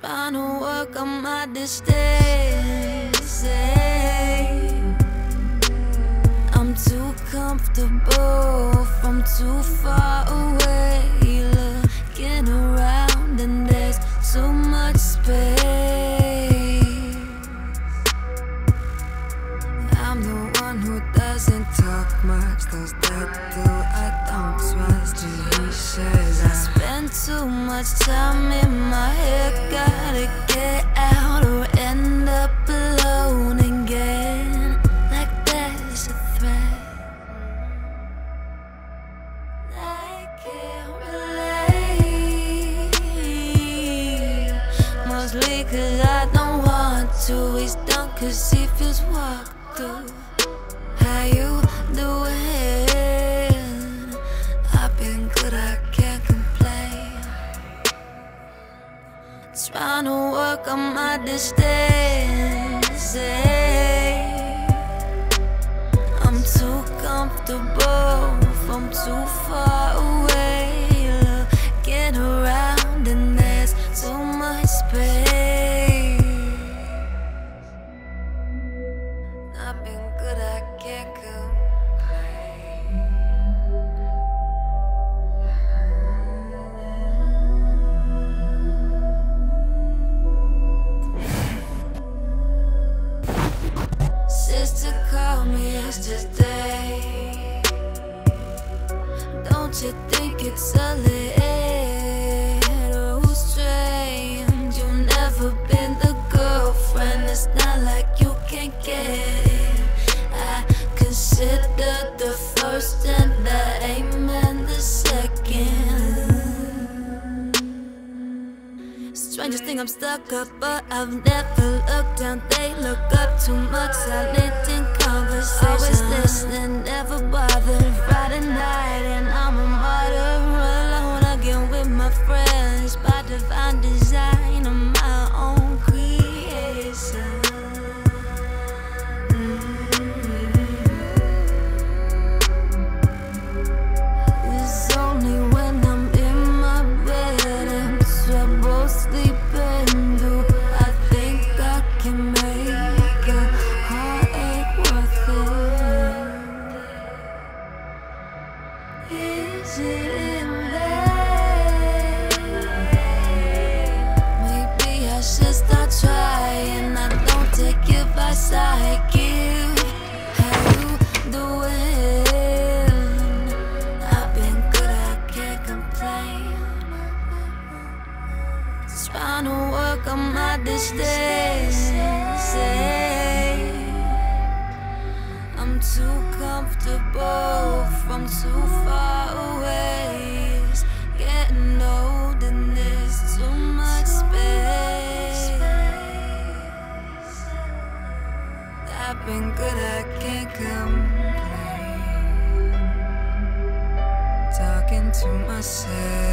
Trying to work on my distance. I'm too comfortable from too far doesn't talk much. Those that do, I don't trust. And he says I spend too much time in my head. Gotta get out or end up alone again. Like there's a threat. I can't relate. Mostly cause I don't want to. He's done cause he feels walked through. How you doing? I've been good, I can't complain. Trying to work on my distance. I'm too comfortable from too far away. Don't you think it's a little strange? You've never been the girlfriend. It's not like you can't get it. I consider the first and the aim and the second. Strangest thing, I'm stuck up, but I've never looked friends. Trying to work on my distance. I'm too comfortable from too far away. Getting old and there's too much space. I've been good, I can't complain. Talking to myself.